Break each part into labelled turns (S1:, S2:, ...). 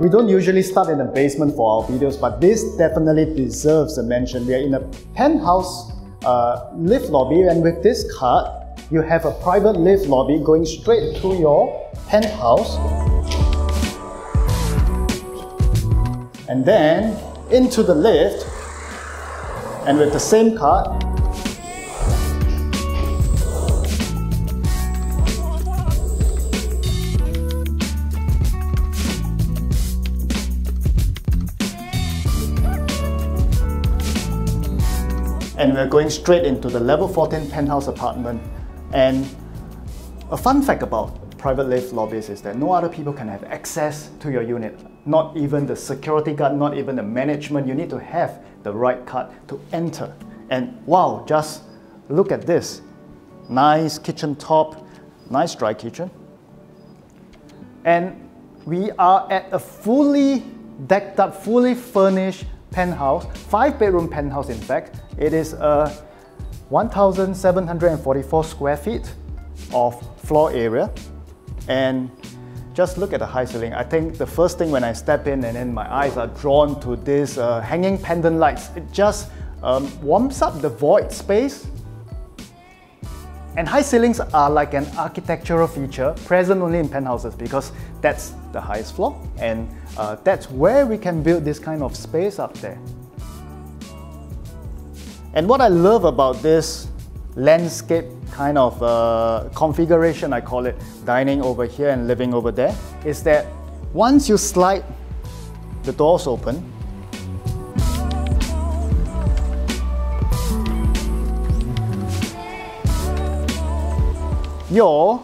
S1: We don't usually start in the basement for our videos, but this definitely deserves a mention. We are in a penthouse uh, lift lobby, and with this card, you have a private lift lobby going straight to your penthouse. And then into the lift, and with the same card, and we're going straight into the level 14 penthouse apartment. And a fun fact about private lift lobbies is that no other people can have access to your unit. Not even the security guard, not even the management. You need to have the right card to enter. And wow, just look at this. Nice kitchen top, nice dry kitchen. And we are at a fully decked up, fully furnished penthouse, five bedroom penthouse in fact. It is a 1,744 square feet of floor area. And just look at the high ceiling. I think the first thing when I step in and then my eyes are drawn to this uh, hanging pendant lights, it just um, warms up the void space. And high ceilings are like an architectural feature present only in penthouses because that's the highest floor and uh, that's where we can build this kind of space up there. And what I love about this landscape kind of uh, configuration, I call it, dining over here and living over there, is that once you slide the doors open, your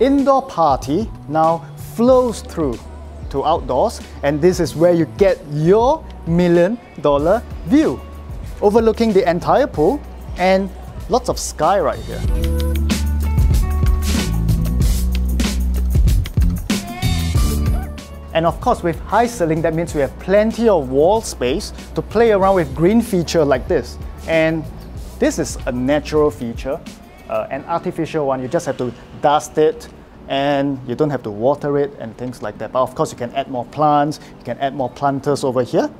S1: indoor party now flows through to outdoors and this is where you get your million dollar view overlooking the entire pool and lots of sky right here. And of course with high ceiling that means we have plenty of wall space to play around with green feature like this and this is a natural feature uh, an artificial one you just have to dust it and you don't have to water it and things like that. But of course you can add more plants, you can add more planters over here.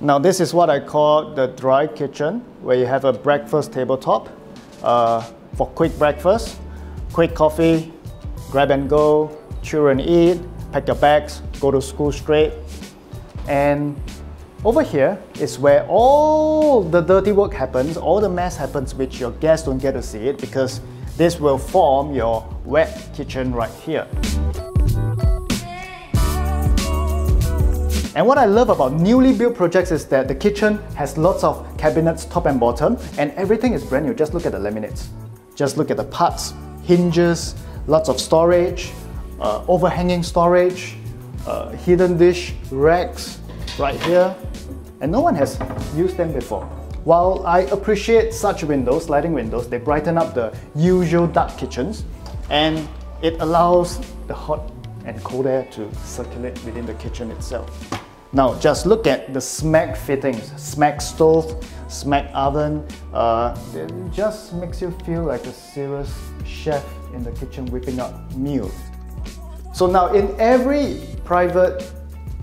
S1: Now this is what I call the dry kitchen, where you have a breakfast tabletop uh, for quick breakfast, quick coffee, grab and go, children eat, pack your bags, go to school straight. And over here is where all the dirty work happens, all the mess happens which your guests don't get to see it because this will form your wet kitchen right here. And what I love about newly built projects is that the kitchen has lots of cabinets top and bottom and everything is brand new. Just look at the laminates. Just look at the parts, hinges, lots of storage, uh, overhanging storage, uh, hidden dish racks right here, and no one has used them before. While I appreciate such windows, sliding windows, they brighten up the usual dark kitchens and it allows the hot and cold air to circulate within the kitchen itself. Now just look at the Smeg fittings, Smeg stove, Smeg oven, uh, it just makes you feel like a serious chef in the kitchen whipping up meals. So now in every private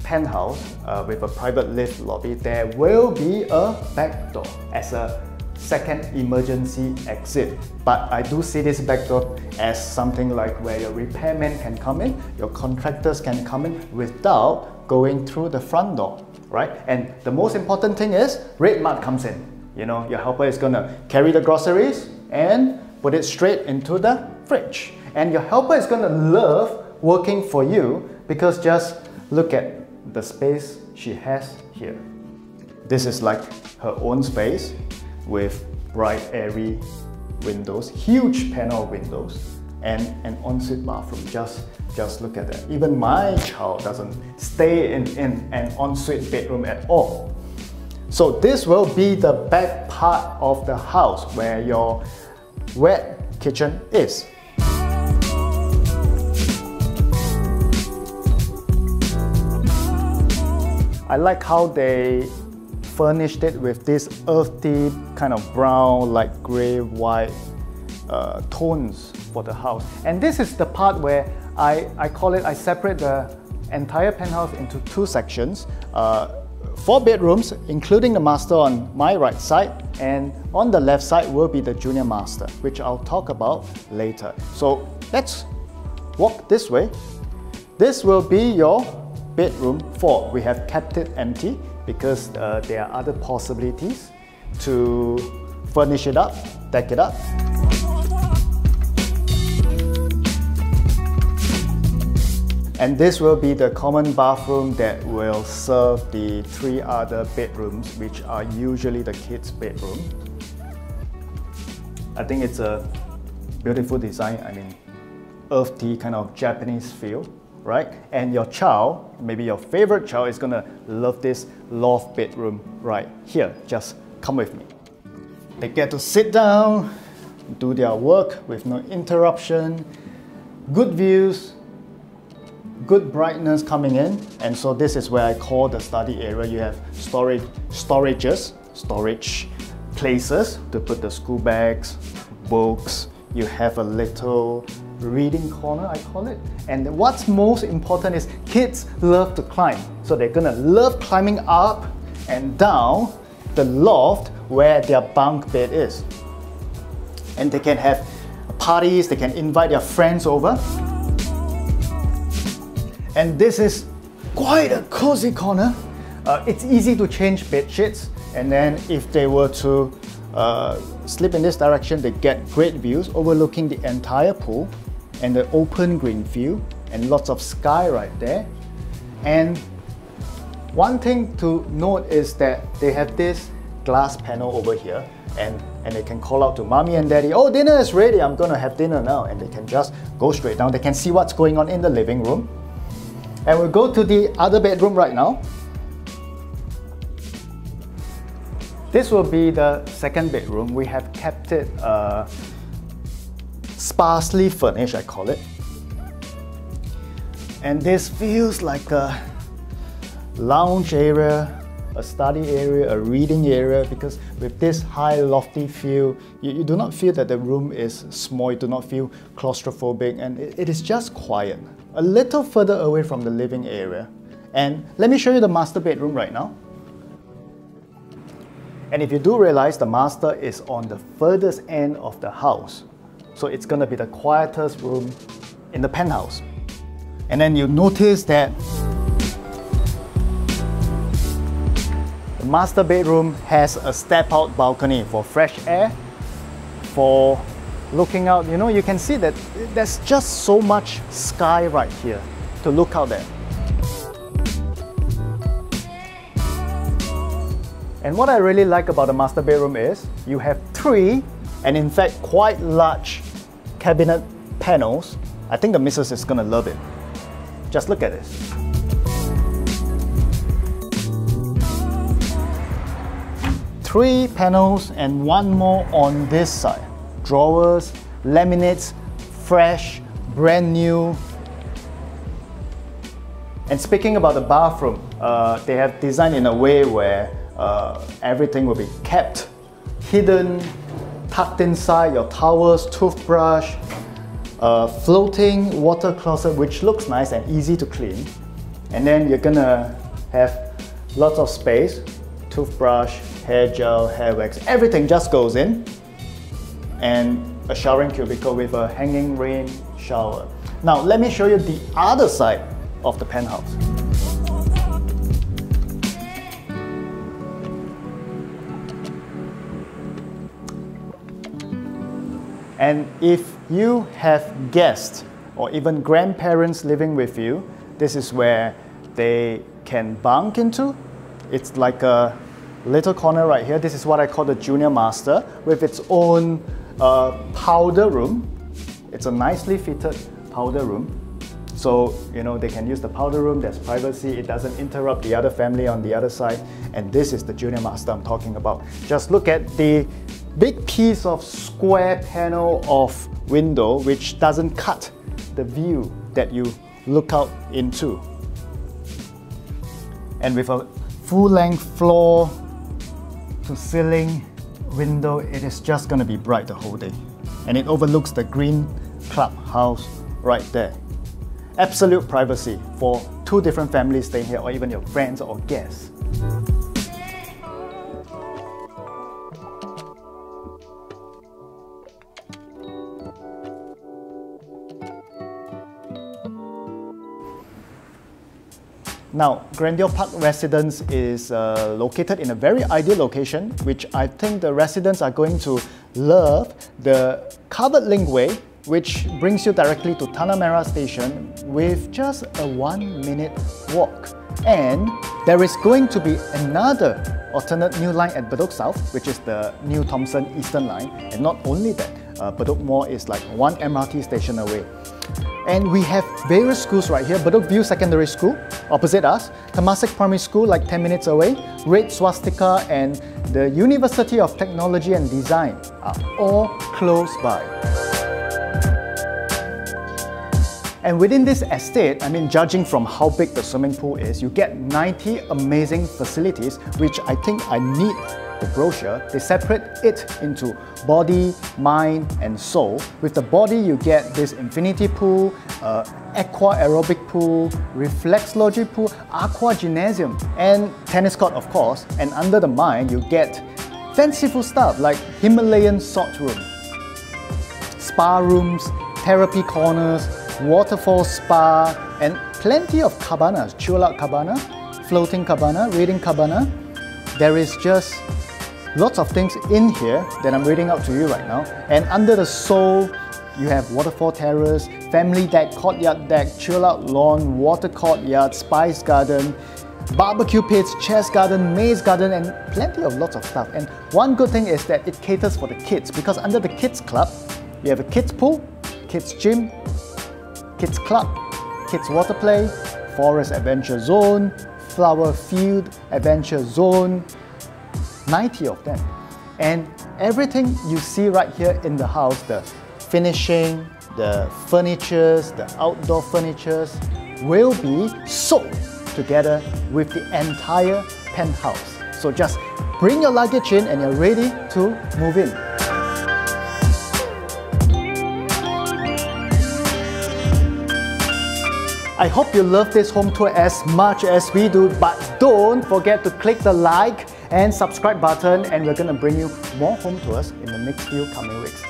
S1: penthouse uh, with a private lift lobby, there will be a back door as a second emergency exit. But I do see this back door as something like where your repairman can come in, your contractors can come in without going through the front door, right? And the most important thing is RedMart comes in. You know, your helper is gonna carry the groceries and put it straight into the fridge. And your helper is gonna love working for you because just look at the space she has here. This is like her own space with bright airy windows, huge panel windows, and an ensuite bathroom. Just, just look at that. Even my child doesn't stay in, in an ensuite bedroom at all. So this will be the back part of the house where your wet kitchen is. I like how they furnished it with this earthy kind of brown, like grey, white uh, tones for the house. And this is the part where I, I call it, I separate the entire penthouse into two sections. Uh, four bedrooms, including the master on my right side, and on the left side will be the junior master, which I'll talk about later. So let's walk this way. This will be your bedroom 4. We have kept it empty because uh, there are other possibilities to furnish it up, deck it up. And this will be the common bathroom that will serve the three other bedrooms, which are usually the kids' bedroom. I think it's a beautiful design. I mean, earthy kind of Japanese feel, right? And your child, maybe your favorite child, is gonna love this loft bedroom right here. Just come with me. They get to sit down, do their work with no interruption, good views, good brightness coming in. And so this is where I call the study area. You have storage, storages, storage places to put the school bags, books. You have a little reading corner, I call it. And what's most important is kids love to climb. So they're gonna love climbing up and down the loft where their bunk bed is. And they can have parties, they can invite their friends over. And this is quite a cozy corner. Uh, it's easy to change bed sheets, and then if they were to uh, sleep in this direction, they get great views overlooking the entire pool and the open green view and lots of sky right there. And one thing to note is that they have this glass panel over here and, and they can call out to mommy and daddy, oh, dinner is ready, I'm gonna have dinner now. And they can just go straight down. They can see what's going on in the living room. And we'll go to the other bedroom right now. This will be the second bedroom. We have kept it uh, sparsely furnished, I call it. And this feels like a lounge area, a study area, a reading area, because with this high lofty feel, you, you do not feel that the room is small, you do not feel claustrophobic, and it, it is just quiet a little further away from the living area. And let me show you the master bedroom right now. And if you do realize the master is on the furthest end of the house, so it's gonna be the quietest room in the penthouse. And then you notice that the master bedroom has a step out balcony for fresh air, for looking out, you know, you can see that there's just so much sky right here to look out at. And what I really like about the master bedroom is you have three, and in fact quite large cabinet panels. I think the missus is gonna love it. Just look at this. Three panels and one more on this side drawers, laminates, fresh, brand new. And speaking about the bathroom, uh, they have designed in a way where uh, everything will be kept hidden, tucked inside your towels, toothbrush, uh, floating water closet which looks nice and easy to clean. And then you're gonna have lots of space, toothbrush, hair gel, hair wax, everything just goes in and a showering cubicle with a hanging rain shower. Now let me show you the other side of the penthouse. And if you have guests or even grandparents living with you, this is where they can bunk into. It's like a little corner right here. This is what I call the junior master with its own a powder room. It's a nicely fitted powder room. So, you know, they can use the powder room, there's privacy, it doesn't interrupt the other family on the other side. And this is the junior master I'm talking about. Just look at the big piece of square panel of window which doesn't cut the view that you look out into. And with a full length floor to ceiling window, it is just going to be bright the whole day. And it overlooks the green clubhouse right there. Absolute privacy for two different families staying here or even your friends or guests. Now, Grandeur Park Residence is uh, located in a very ideal location, which I think the residents are going to love. The covered linkway, which brings you directly to Tanah Merah Station with just a one minute walk. And there is going to be another alternate new line at Bedok South, which is the new Thomson Eastern Line. And not only that, uh, Bedok Mall is like one MRT station away. And we have various schools right here. Bedok View Secondary School, opposite us. Temasek Primary School, like 10 minutes away. Red Swastika and the University of Technology and Design are all close by. And within this estate, I mean, judging from how big the swimming pool is, you get 90 amazing facilities, which I think I need the brochure, they separate it into body, mind, and soul. With the body, you get this infinity pool, uh, aqua aerobic pool, reflexology pool, aqua gymnasium, and tennis court, of course. And under the mind, you get fanciful stuff like Himalayan salt room, spa rooms, therapy corners, waterfall spa, and plenty of cabanas, chill out cabana, floating cabana, reading cabana. There is just Lots of things in here that I'm reading out to you right now. And under the soul, you have waterfall terrace, family deck, courtyard deck, chill out lawn, water courtyard, spice garden, barbecue pits, chess garden, maze garden, and plenty of lots of stuff. And one good thing is that it caters for the kids because under the kids club, you have a kids pool, kids gym, kids club, kids water play, forest adventure zone, flower field adventure zone, 90 of them. And everything you see right here in the house, the finishing, the furnitures, the outdoor furnitures, will be sold together with the entire penthouse. So just bring your luggage in and you're ready to move in. I hope you love this home tour as much as we do, but don't forget to click the like and subscribe button and we're going to bring you more home tours in the next few coming weeks.